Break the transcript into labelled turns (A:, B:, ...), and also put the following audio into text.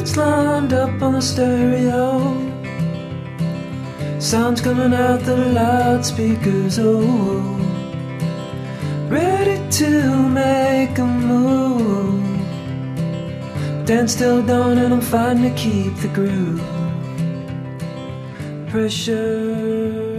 A: It's lined up on the stereo. Sounds coming out the loudspeakers, oh. Ready to make a move. Dance till dawn and I'm fighting to keep the groove. Pressure